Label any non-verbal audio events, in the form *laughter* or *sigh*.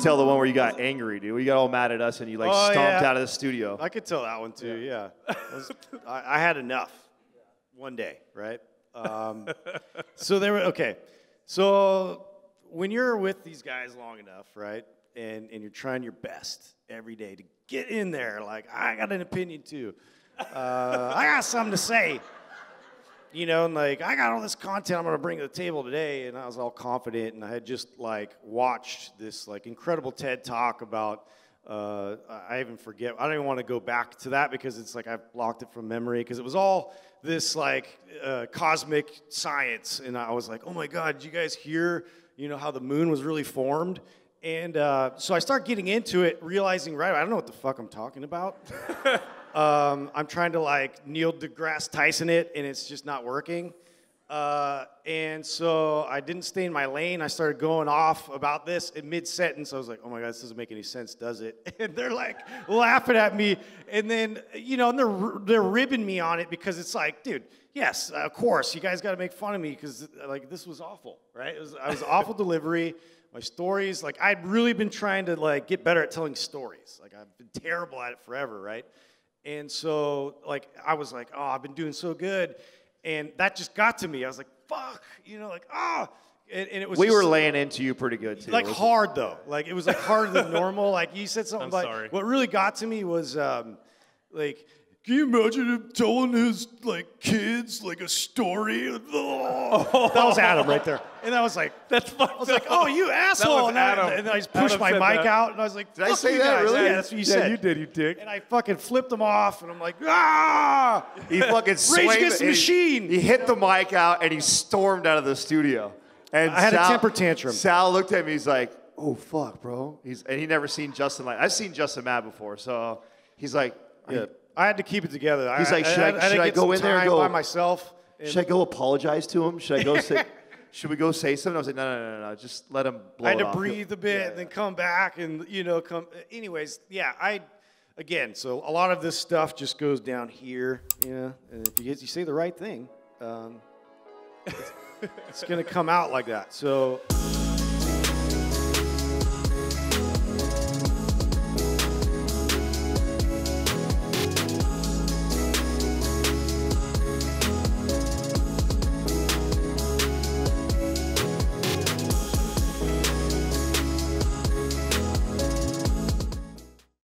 tell the one where you got angry, dude. You got all mad at us and you like Oh, stomped yeah. out of the studio. I could tell that one too. Yeah, I, was- I, I had enough one day, right? Um, *laughs* so they were okay. So when you're with these guys long enough, right, and and you're trying your best every day to get in there, like I got an opinion too. Uh, I got something to say. You know, and like I got all this content I'm gonna bring to the table today, and I was all confident, and I had just like watched this like incredible TED talk about. Uh, I even forget. I don't even want to go back to that because it's like I've blocked it from memory because it was all this like uh, cosmic science, and I was like, oh my god, did you guys hear? You know how the moon was really formed, and uh, so I start getting into it, realizing right, I don't know what the fuck I'm talking about. *laughs* Um, I'm trying to like Neil deGrasse Tyson it, and it's just not working. Uh, and so I didn't stay in my lane. I started going off about this in mid sentence. I was like, oh my God, this doesn't make any sense, does it? *laughs* And they're like laughing at me. And then, you know, and they're, they're ribbing me on it because it's like, dude, yes, of course, you guys got to make fun of me because like this was awful, right? It was, I was awful delivery. My stories, like I'd really been trying to like get better at telling stories. Like I've been terrible at it forever, right? And so, like, I was like, oh, I've been doing so good. And that just got to me. I was like, fuck, you know, like, ah. And, and it was we just were laying into you pretty good too. like wasn't hard though. Like it was like harder than *laughs* normal. Like you said something I'm like sorry. what really got to me was um, like can you imagine him telling his like kids like a story? Oh, *laughs* that was Adam right there, and I was like, That's fucked I was like, oh, you asshole! and, Adam. I, and I just pushed Adam my mic that. out, and I was like, Did I say you that, guys." really? Yeah, that's what you yeah, said. you did, you dick. And I fucking flipped him off, and I'm like, ah! He fucking *laughs* swayed Against the and he- Machine. He, hit the mic out and he stormed out of the studio. And I had a temper tantrum. Sal looked at me. He's like, "Oh fuck, bro." He's and he never seen Justin like I've seen Justin mad before, so he's like, Yeah, I had to keep it together. He's like, should I- had to should I go in there and go- by myself? "Should I go apologize to him? Should I go say?" *laughs* Should we go say something? I was like, no, no, no, no, no. Just let him blow I had to off. breathe a bit Yeah, and then come back and you know come. Anyways, yeah, I again. So a lot of this stuff just goes down here. Yeah, and if you get, you say the right thing, um, it's, it's gonna come out like that. So